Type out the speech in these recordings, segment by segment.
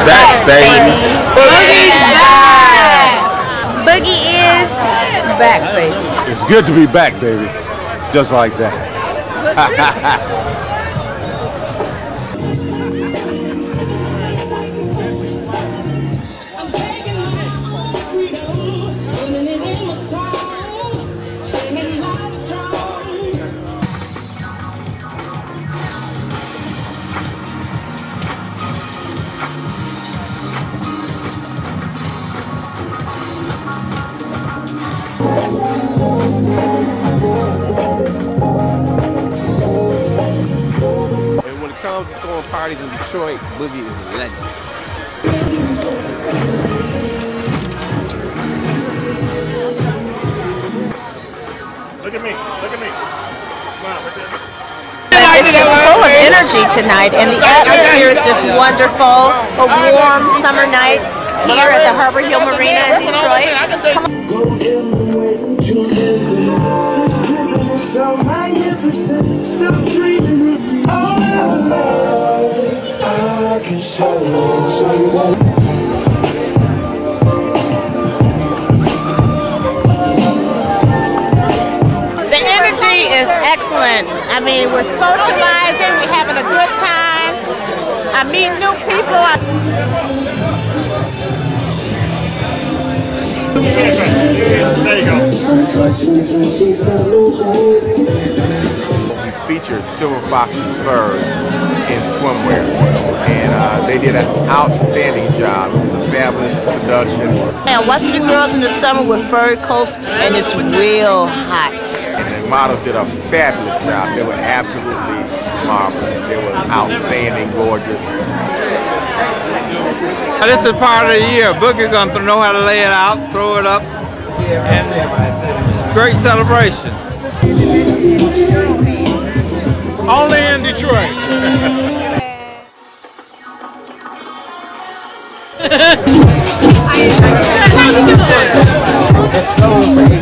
Boogie's back, baby. Boogie's back. Boogie is back, baby. It's good to be back, baby. Just like that. parties in Detroit, Boogie is a legend. Look at me. Look at me. Smile right there. It's just full of energy tonight, and the atmosphere is just wonderful. A warm summer night here at the Harbor Hill Marina in Detroit. Go in the energy is excellent. I mean, we're socializing, we're having a good time. I meet new people. There you go. We featured Silver Fox and Spurs in swimwear. And uh, they did an outstanding job. It was a fabulous production. And watching the girls in the summer with fur coats, and it's real hot. And the models did a fabulous job. They were absolutely marvelous. They were outstanding, gorgeous. This is part of the year. Boogie gonna know how to lay it out, throw it up, and it's a great celebration. Only in Detroit.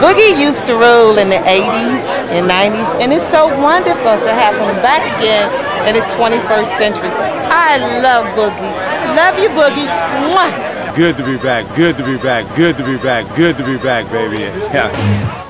Boogie used to rule in the 80s and 90s, and it's so wonderful to have him back again in the 21st century. I love Boogie. Love you, Boogie. Mwah. Good to be back. Good to be back. Good to be back. Good to be back, baby. Yeah.